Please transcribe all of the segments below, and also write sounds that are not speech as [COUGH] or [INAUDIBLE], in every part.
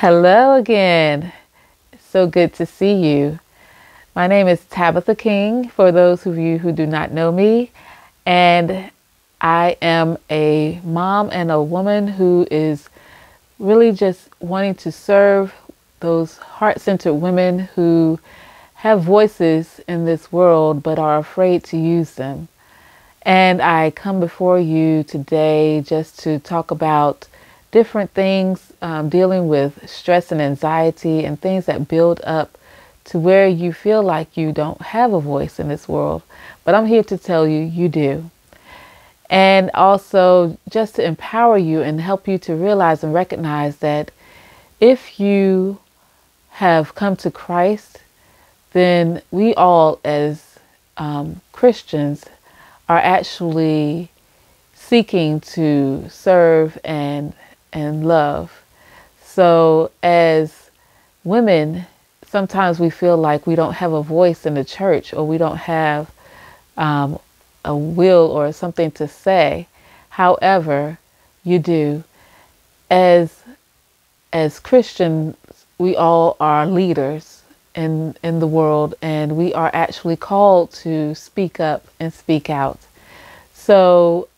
Hello again. So good to see you. My name is Tabitha King, for those of you who do not know me, and I am a mom and a woman who is really just wanting to serve those heart centered women who have voices in this world but are afraid to use them. And I come before you today just to talk about different things um, dealing with stress and anxiety and things that build up to where you feel like you don't have a voice in this world. But I'm here to tell you, you do. And also just to empower you and help you to realize and recognize that if you have come to Christ, then we all, as um, Christians, are actually seeking to serve and and love. So as women, sometimes we feel like we don't have a voice in the church or we don't have um, a will or something to say. However, you do. As as Christians, we all are leaders in in the world, and we are actually called to speak up and speak out. So,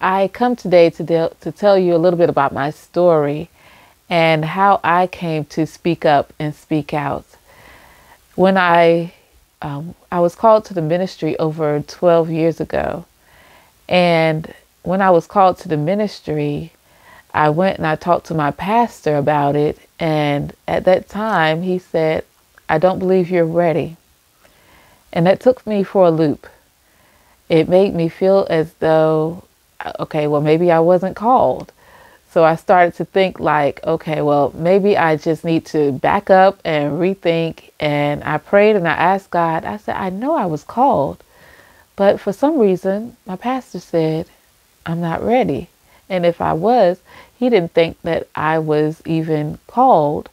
I come today to de- to tell you a little bit about my story and how I came to speak up and speak out. When I um, I was called to the ministry over 12 years ago, and when I was called to the ministry, I went and I talked to my pastor about it, and at that time he said, "I don't believe you're ready," and that took me for a loop. It made me feel as though, okay, well maybe I wasn't called so I started to think like, okay, well, maybe I just need to back up and rethink. And I prayed and I asked God, I said, I know I was called, but for some reason, my pastor said, I'm not ready. And if I was, he didn't think that I was even called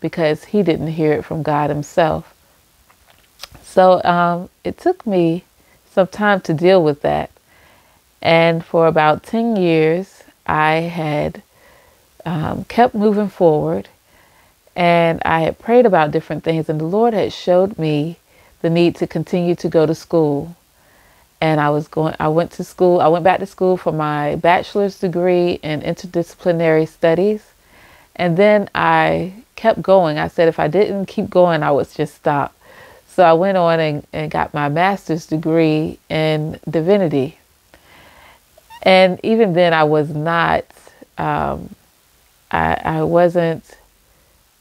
because he didn't hear it from God himself. So um, it took me some time to deal with that. And for about 10 years, I had um, kept moving forward and I had prayed about different things, and the Lord had showed me the need to continue to go to school. And I was going, I went to school, I went back to school for my bachelor's degree in interdisciplinary studies. And then I kept going. I said if I didn't keep going, I would just stop. So I went on and, and got my master's degree in divinity and even then, I was not, um, I, I wasn't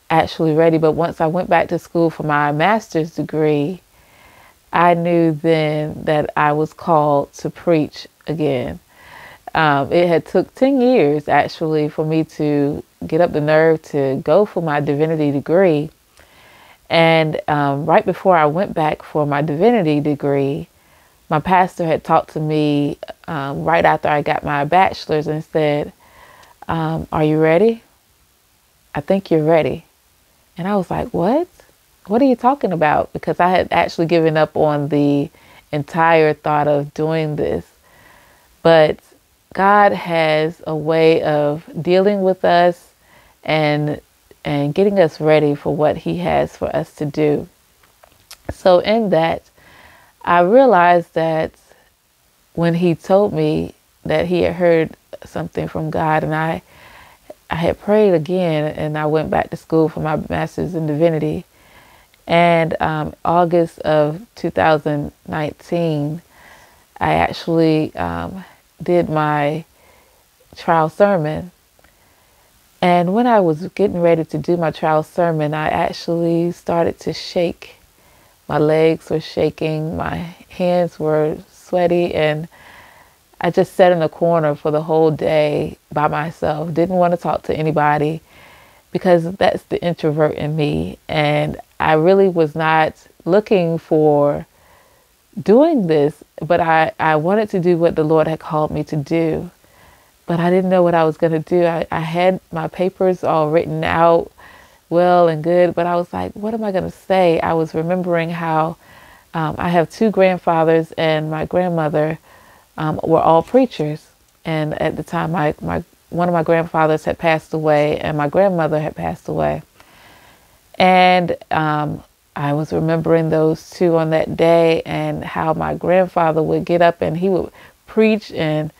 actually ready. But once I went back to school for my master's degree, I knew then that I was called to preach again. Um, it had took 10 years actually for me to get up the nerve to go for my divinity degree. And um, right before I went back for my divinity degree, my pastor had talked to me um, right after I got my bachelor's and said, um, Are you ready? I think you're ready. And I was like, What? What are you talking about? Because I had actually given up on the entire thought of doing this. But God has a way of dealing with us and and getting us ready for what he has for us to do. So in that I realized that when he told me that he had heard something from God and I I had prayed again and I went back to school for my master's in divinity. And um, August of 2019, I actually um, did my trial sermon. And when I was getting ready to do my trial sermon, I actually started to shake my legs were shaking, my hands were sweaty, and I just sat in the corner for the whole day by myself. Didn't want to talk to anybody because that's the introvert in me. And I really was not looking for doing this, but I, I wanted to do what the Lord had called me to do. But I didn't know what I was going to do. I, I had my papers all written out well and good, but I was like, what am I going to say? I was remembering how um, I have two grandfathers and my grandmother um, were all preachers. And at the time, my, my one of my grandfathers had passed away and my grandmother had passed away. And um, I was remembering those two on that day and how my grandfather would get up and he would preach and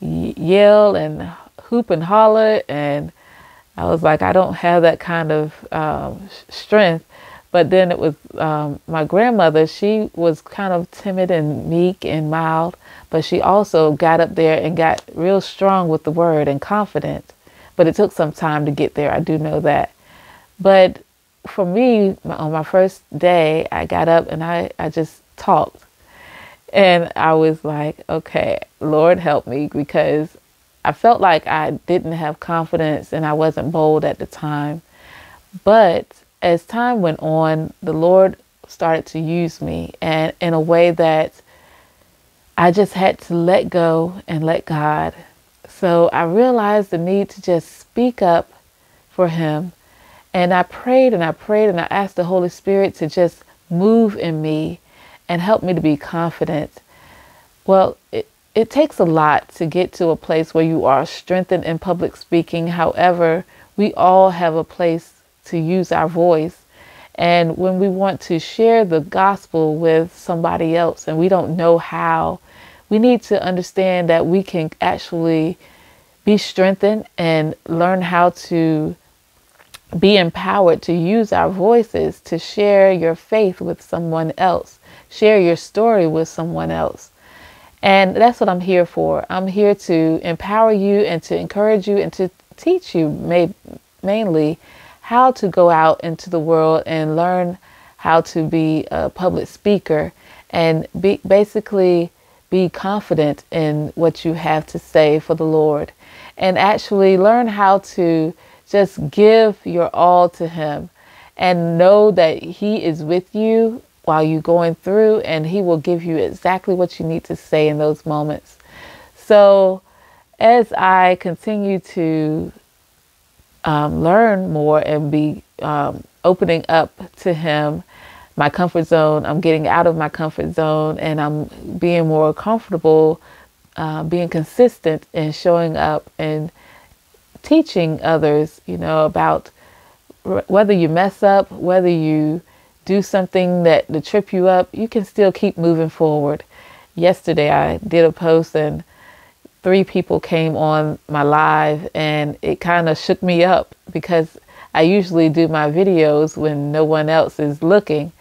yell and hoop and holler. And I was like, I don't have that kind of um, strength. But then it was um, my grandmother, she was kind of timid and meek and mild, but she also got up there and got real strong with the word and confident. But it took some time to get there, I do know that. But for me, on my first day, I got up and I, I just talked. And I was like, okay, Lord, help me because I felt like I didn't have confidence and I wasn't bold at the time. But as time went on, the Lord started to use me and in a way that I just had to let go and let God. So I realized the need to just speak up for Him. And I prayed and I prayed and I asked the Holy Spirit to just move in me and help me to be confident. Well, it, it takes a lot to get to a place where you are strengthened in public speaking. However, we all have a place to use our voice. And when we want to share the gospel with somebody else and we don't know how, we need to understand that we can actually be strengthened and learn how to be empowered to use our voices to share your faith with someone else, share your story with someone else. And that's what I'm here for. I'm here to empower you and to encourage you and to teach you may, mainly how to go out into the world and learn how to be a public speaker and be basically be confident in what you have to say for the Lord and actually learn how to just give your all to him and know that he is with you while you're going through and he will give you exactly what you need to say in those moments. So as I continue to um, learn more and be um, opening up to Him, my comfort zone. I'm getting out of my comfort zone and I'm being more comfortable, uh, being consistent and showing up and teaching others, you know, about whether you mess up, whether you do something that to trip you up, you can still keep moving forward. Yesterday, I did a post and three people came on my live and it kind of shook me up because I usually do my videos when no one else is looking.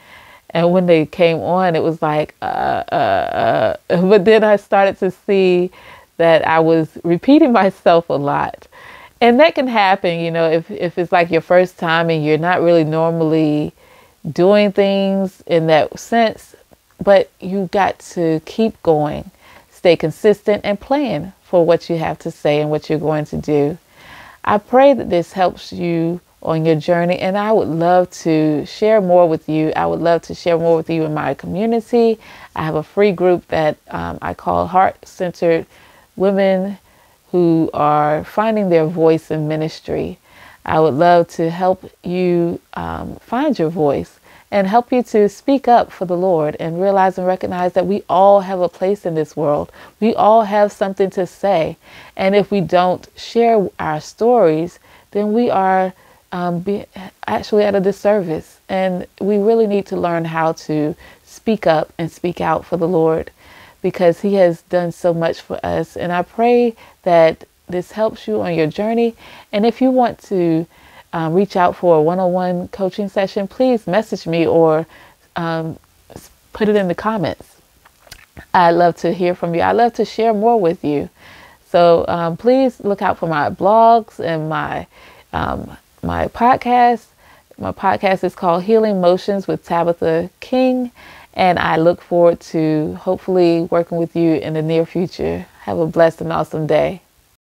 And when they came on, it was like, uh, uh, uh. [LAUGHS] but then I started to see that I was repeating [LAUGHS] myself a lot. And that can happen, you know, if, if it's like your first time and you're not really normally doing things in that sense, but you got to keep going stay consistent and plan for what you have to say and what you're going to do. I pray that this helps you on your journey, and I would love to share more with you. I would love to share more with you in my community. I have a free group that um, I call Heart Centered Women who are finding their voice in ministry. I would love to help you um, find your voice and help you to speak up for the Lord and realize and recognize that we all have a place in this world. We all have something to say. And if we don't share our stories, then we are um, be, actually at a disservice. And we really need to learn how to speak up and speak out for the Lord because He has done so much for us. And I pray that this helps you on your journey. And if you want to, um, reach out for a one on one coaching session, please message me or um, put it in the comments. I'd love to hear from you. I'd love to share more with you. So um, please look out for my blogs and my um, my podcast. My podcast is called Healing Motions with Tabitha King, and I look forward to hopefully working with you in the near future. Have a blessed and awesome day.